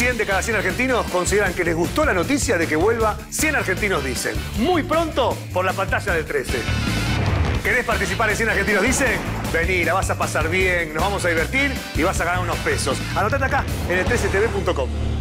100 de cada 100 argentinos consideran que les gustó la noticia de que vuelva 100 argentinos dicen. Muy pronto por la pantalla del 13. ¿Querés participar en 100 argentinos dicen? Vení, la vas a pasar bien, nos vamos a divertir y vas a ganar unos pesos. Anotate acá en el 13tv.com.